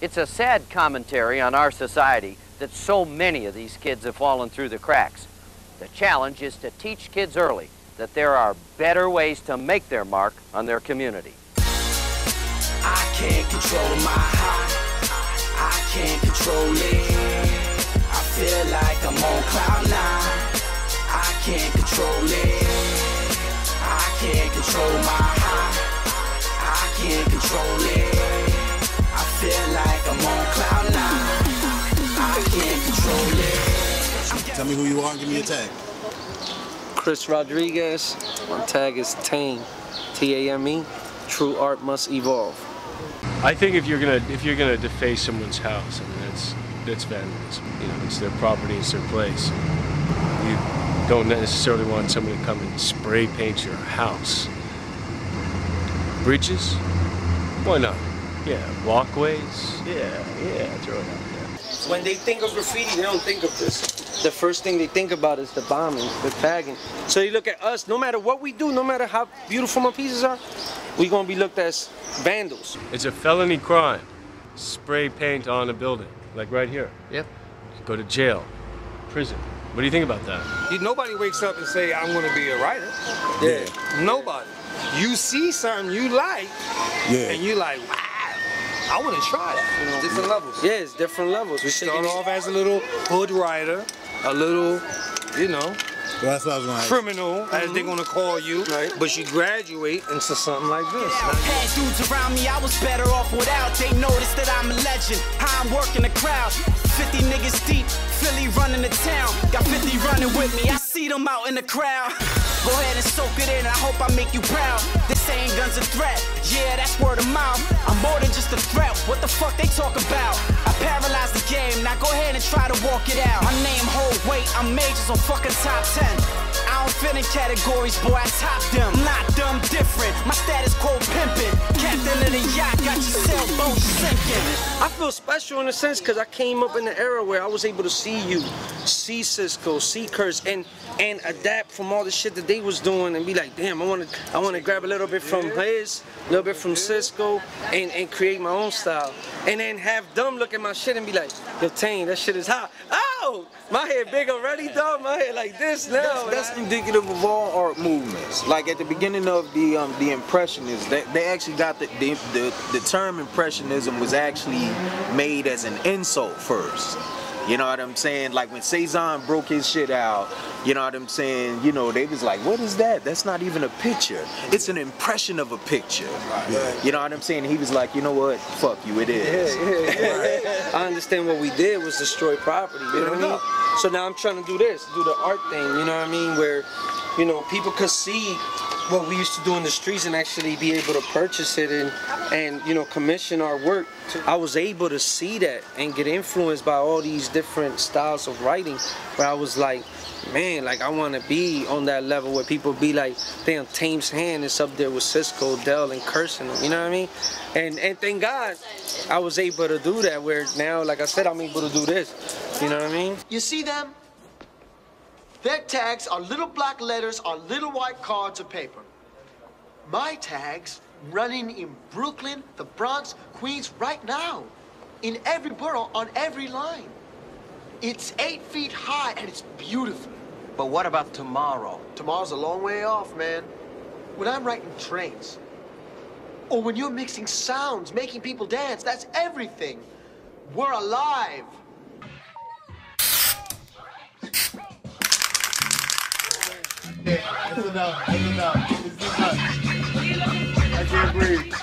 It's a sad commentary on our society that so many of these kids have fallen through the cracks. The challenge is to teach kids early that there are better ways to make their mark on their community. I can't control my high, I can't control it. I feel like I'm on cloud nine. I can't control it. I can't control my high, I can't control it. Tell me who you are and give me a tag. Chris Rodriguez. My tag is Tame. T-A-M-E. True art must evolve. I think if you're gonna if you're gonna deface someone's house, I mean that's that's vandalism. You know, it's their property, it's their place. You don't necessarily want somebody to come and spray paint your house. Bridges? Why not? Yeah, walkways? Yeah, yeah, throw it out there. When they think of graffiti, they don't think of this. The first thing they think about is the bombing, the tagging. So you look at us, no matter what we do, no matter how beautiful my pieces are, we're gonna be looked as vandals. It's a felony crime. Spray paint on a building, like right here. Yep. Go to jail, prison. What do you think about that? You, nobody wakes up and say, I'm gonna be a writer. Yeah. Nobody. You see something you like, Yeah. and you like, wow, I wanna try that. You know, different levels. Yeah, it's different levels. We Start off as a little hood rider, a little, you know, Well, that's what I was going to ask. criminal, as they're mm-hmm. gonna call you. Right. But you graduate into something like this. Had dudes around me, I was better off without. They noticed that I'm a legend. How I'm working the crowd. 50 niggas deep, Philly running the town. Got 50 running with me, I see them out in the crowd. Go ahead and soak it in, I hope I make you proud. This ain't guns a threat, yeah, that's word of mouth. I'm more than just a threat, what the fuck they talk about? I paralyzed the game, now go ahead and try to walk it out. My name hold weight, I'm majors on fucking top 10. I don't fit in categories, boy, I top them. Not dumb, different. My status yacht, got your sailboat sinking. I feel special in a sense because I came up in the era where I was able to see you, see Cisco, see Curse, and and adapt from all the shit that they was doing and be like, damn, I want to I want to grab a little bit from his, a little bit from Cisco, and and create my own style, and then have them look at my shit and be like, yo, Tame, that shit is hot. Ah! Oh, my head big already, dog. My head like this now. That's indicative of all art movements. Like at the beginning of the um, the impressionists, they, they actually got the, the the the term impressionism was actually made as an insult first. You know what I'm saying? Like when Cezanne broke his shit out, you know what I'm saying? You know, they was like, what is that? That's not even a picture. It's an impression of a picture. You know what I'm saying? He was like, you know what? Fuck you, it is. Yeah, yeah. I understand what we did was destroy property, you know what I mean? So now I'm trying to do this, do the art thing, you know what I mean? Where, you know, people could see what we used to do in the streets and actually be able to purchase it and, and you know, commission our work. I was able to see that and get influenced by all these different styles of writing where I was like, man, like I want to be on that level where people be like, damn, Tame's hand is up there with Cisco, Dell, and cursing them. You know what I mean? And and thank God I was able to do that. Where now, like I said, I'm able to do this. You know what I mean? You see them? Their tags are little black letters on little white cards of paper. My tags running in Brooklyn, the Bronx, Queens right now. In every borough, on every line. It's eight feet high and it's beautiful. But what about tomorrow? Tomorrow's a long way off, man. When I'm writing trains, or when you're mixing sounds, making people dance, that's everything. We're alive. That's enough. That's enough. It's enough. I can't breathe.